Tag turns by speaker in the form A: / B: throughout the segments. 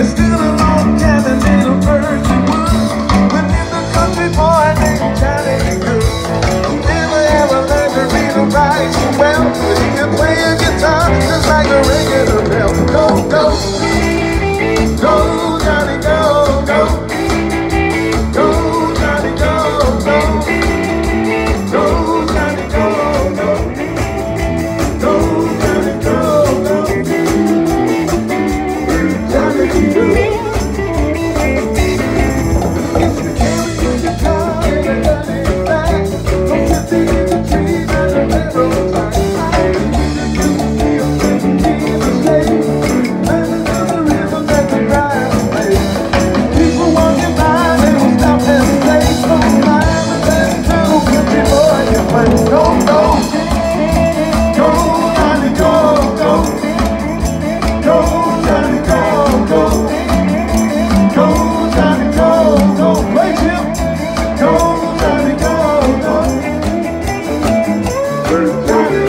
A: Este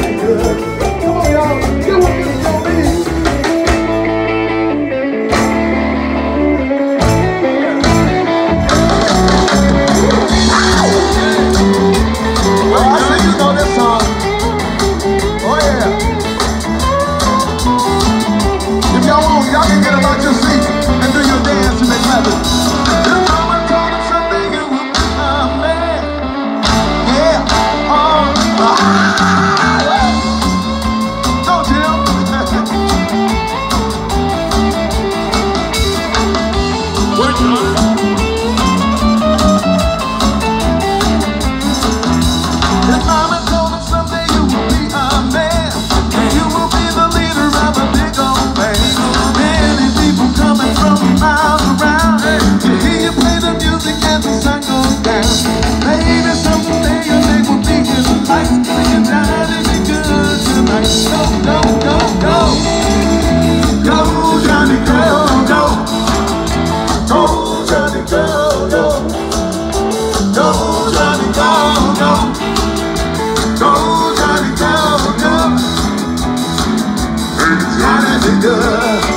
A: good. Johnny Digger.